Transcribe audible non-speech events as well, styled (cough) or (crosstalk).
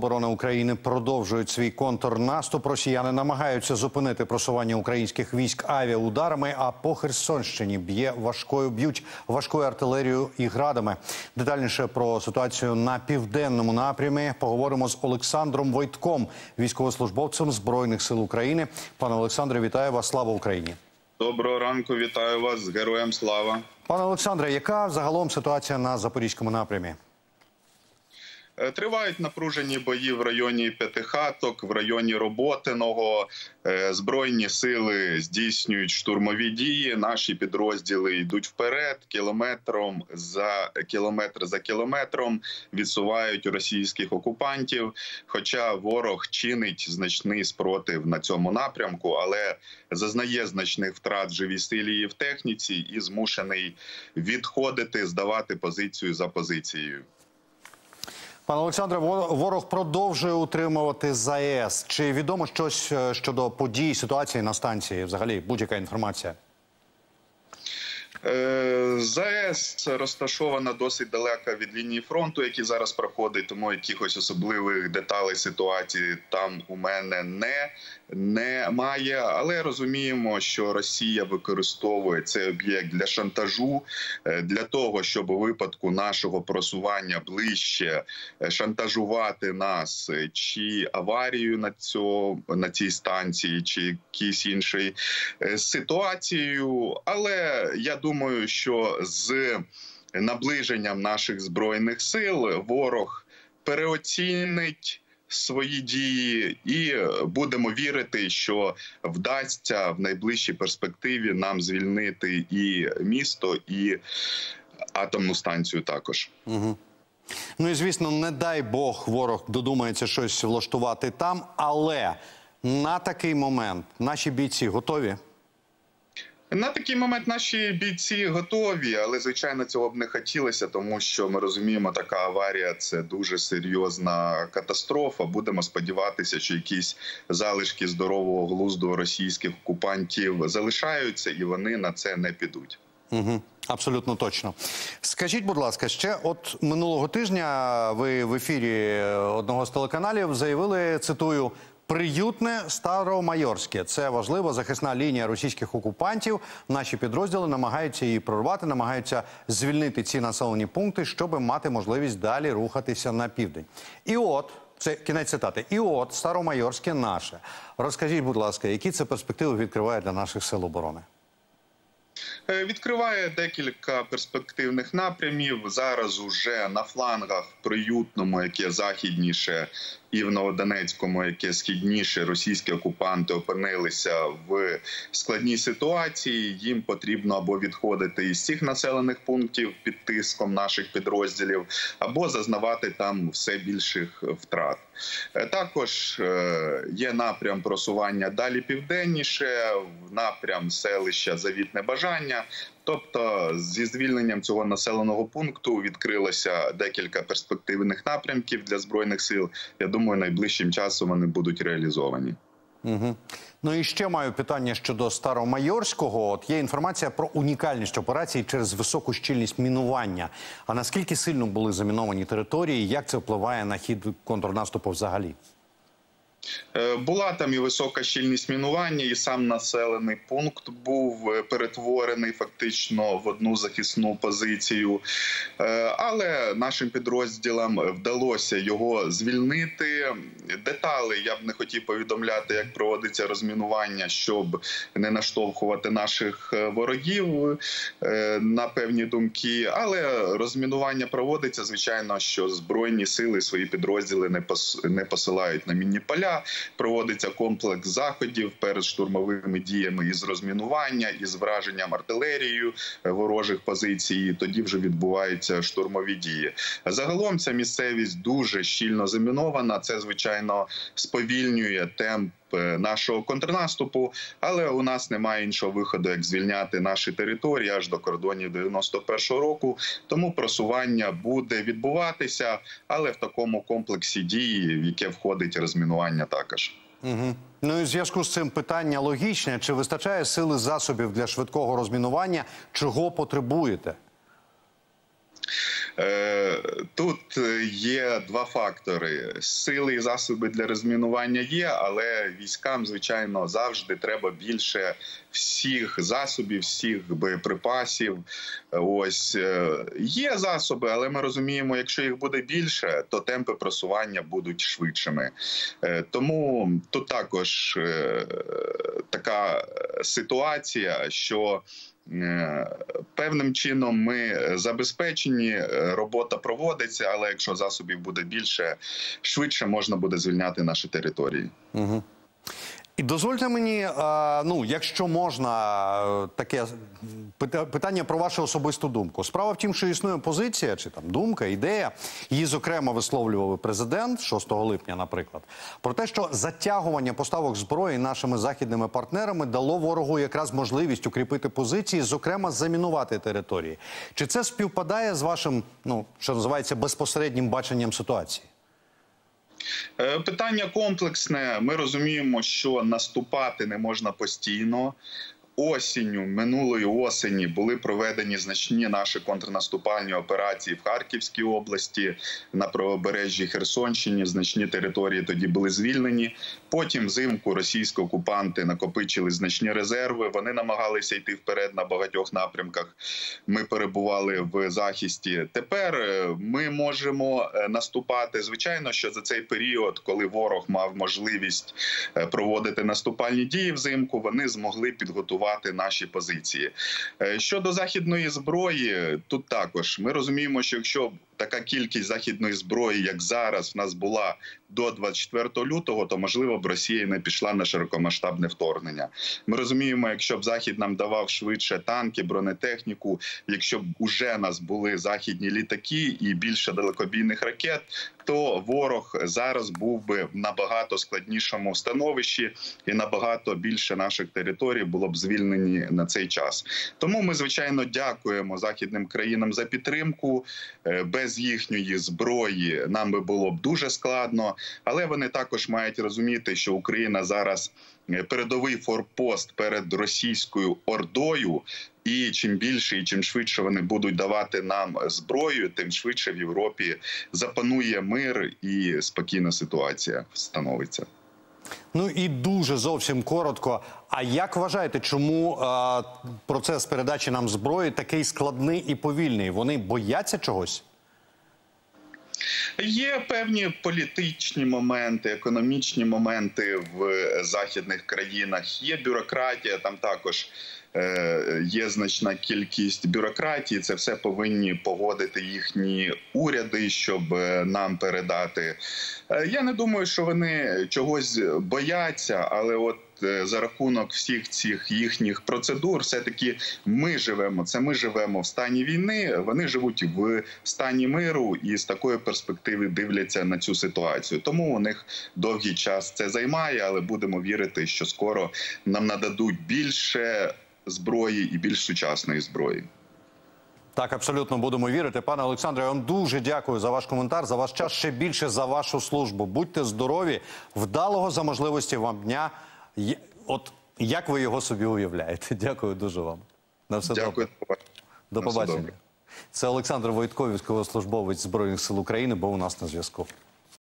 оборони України продовжують свій контрнаступ. Росіяни намагаються зупинити просування українських військ авіаударами. А по Херсонщині б'є важкою б'ють важкою артилерією і градами. Детальніше про ситуацію на південному напрямі поговоримо з Олександром Войтком, військовослужбовцем збройних сил України. Пане Олександре, вітаю вас! Слава Україні! Доброго ранку, вітаю вас з героям слава. Пане Олександре, яка загалом ситуація на запорізькому напрямі? Е, Тривають напружені бої в районі П'ятихаток, в районі Роботиного. Е, Збройні сили здійснюють штурмові дії. Наші підрозділи йдуть вперед, кілометром за кілометр за кілометром відсувають російських окупантів. Хоча ворог чинить значний спротив на цьому напрямку, але зазнає значних втрат в живій силі і в техніці, і змушений відходити, здавати позицію за позицією. Пане Олександре, ворог продовжує утримувати ЗАЕС. Чи відомо щось е, щодо подій, ситуації на станції? Взагалі, будь-яка інформація? Е, ЗАЕС розташована досить далеко від лінії фронту, який зараз проходить, тому якихось особливих деталей ситуації там у мене не немає. Але розуміємо, що Росія використовує цей об'єкт для шантажу, е, для того, щоб у випадку нашого просування ближче е, шантажувати нас чи аварію на цьому на цій станції, чи якійсь іншій ситуацією. Але я думаю, що з наближенням наших збройних сил ворог переоцінить. Свої дії, і будемо вірити, що вдасться в найближчій перспективі нам звільнити і місто, і атомну станцію також. Угу. Ну і звісно, не дай Бог, ворог додумається щось влаштувати там. Але на такий момент наші бійці готові. На такий момент наші бійці готові, але звичайно цього б не хотілося, тому що ми розуміємо, така аварія це дуже серйозна катастрофа. Будемо сподіватися, що якісь залишки здорового глузду російських окупантів залишаються, і вони на це не підуть. Угу. Абсолютно точно. Скажіть, будь ласка, ще от минулого тижня ви в ефірі одного з телеканалів заявили, цитую. Приютне Старомайорське це важлива захисна лінія російських окупантів. Наші підрозділи намагаються її прорвати, намагаються звільнити ці населені пункти, щоб мати можливість далі рухатися на південь. І от це кінець цитати. І от Старомайорське наше. Розкажіть, будь ласка, які це перспективи відкриває для наших сил оборони? Е, Відкриває декілька перспективних напрямів. Зараз уже на флангах приютному, яке західніше, і в Новодонецькому, яке східніше, російські окупанти опинилися в складній ситуації. Їм потрібно або відходити із цих населених пунктів під тиском наших підрозділів, або зазнавати там все більших втрат. Е, Також е, є напрям просування далі південніше, в напрям селища Завітне Бажання. Тобто, зі звільненням цього населеного пункту відкрилося декілька перспективних напрямків для збройних сил. Я думаю, найближчим часом вони будуть реалізовані. Угу. Ну і ще маю питання щодо Старомайорського. От є інформація про унікальність операції через високу щільність мінування. А наскільки сильно були заміновані території? Як це впливає на хід контрнаступу взагалі? Е, Була там і висока щільність мінування, і сам населений пункт був е, перетворений фактично в одну захисну позицію. Е, Але нашим підрозділам вдалося його звільнити. Детали я б не хотів повідомляти, як проводиться розмінування, щоб не наштовхувати наших ворогів на певні думки. Але розмінування проводиться. Звичайно, що збройні сили свої підрозділи не посилають на мінні поля. Проводиться комплекс заходів перед штурмовими діями із розмінування, із враженням артилерією е, ворожих позицій. Тоді вже відбуваються штурмові дії. Загалом ця місцевість дуже щільно замінована. Це звичайно сповільнює темп. Е, Нашого контрнаступу, але у нас немає іншого виходу, як звільняти наші території аж до кордонів 91-го року. Тому просування буде відбуватися, але в такому комплексі дії, в яке входить розмінування, також. Угу. Ну і в зв'язку з цим питання логічне: чи вистачає сили засобів для швидкого розмінування? Чого потребуєте? Е, Тут е, є два фактори: сили і засоби для розмінування є, але військам, звичайно, завжди треба більше всіх засобів, всіх боєприпасів. Ось е, є засоби, але ми розуміємо, якщо їх буде більше, то темпи просування будуть швидшими. Е, Тому тут також така ситуація, що певним чином ми забезпечені, е, робота проводиться, але якщо засобів буде більше, швидше можна буде звільняти наші території. І дозвольте мені, е, ну, якщо можна, е, таке питання про вашу особисту думку. Справа в тім, що існує позиція чи там думка, ідея, її зокрема висловлював президент 6 липня, наприклад, про те, що затягування поставок зброї нашими західними партнерами дало ворогу якраз можливість укріпити позиції, зокрема замінувати території. Чи це співпадає з вашим, ну що називається, безпосереднім баченням ситуації? Е, Питання комплексне. Ми розуміємо, що наступати не можна постійно. Осінню минулої осені були проведені значні наші контрнаступальні операції в Харківській області на правобережжі Херсонщині. Значні території тоді були звільнені. Потім взимку російські окупанти накопичили значні резерви. Вони намагалися йти вперед на багатьох напрямках. Ми перебували в захисті. Тепер е, ми можемо е, наступати. Звичайно, що за цей період, коли ворог мав можливість е, проводити наступальні дії взимку, вони змогли підготувати наші позиції. Е, Щодо західної зброї, тут також ми розуміємо, що якщо така кількість західної зброї, як зараз, в нас була до 24 лютого, то можливо б Росія не пішла на широкомасштабне вторгнення. Ми розуміємо, якщо б захід нам давав швидше танки, бронетехніку, якщо б уже нас були західні літаки і більше далекобійних ракет, то ворог зараз був би в набагато складнішому становищі, і набагато більше наших територій було б звільнені на цей час. Тому ми звичайно дякуємо західним країнам за підтримку. Е, Без їхньої зброї нам би було б дуже складно, але вони також мають розуміти, що Україна зараз е, передовий форпост перед російською ордою. І чим більше і чим швидше вони будуть давати нам зброю, тим швидше в Європі запанує мир і спокійна ситуація встановиться. Ну і дуже зовсім коротко. А як вважаєте, чому е, процес передачі нам зброї такий складний і повільний? Вони бояться чогось? Є певні політичні моменти, економічні моменти в західних країнах. Є бюрократія, там також е, є значна кількість бюрократії. Це все повинні погодити їхні уряди, щоб е, нам передати. Е, я не думаю, що вони чогось бояться, але от. е, За рахунок всіх цих їхніх процедур, все таки ми живемо. Це ми живемо в стані війни. Вони живуть в стані миру і з такої перспективи дивляться на цю ситуацію. Тому у них довгий час це займає, але будемо вірити, що скоро нам нададуть більше зброї і більш сучасної зброї. Так, абсолютно будемо вірити. Пане Олександре, я вам дуже дякую за ваш коментар, за ваш час, ще більше за вашу службу. Будьте здорові, вдалого за можливості вам дня. От як ви його собі уявляєте? (laughs) Дякую дуже вам. На все Дякую. добре. До побачення. Це Олександр Войтко, військовослужбовець Збройних сил України, був у нас на зв'язку.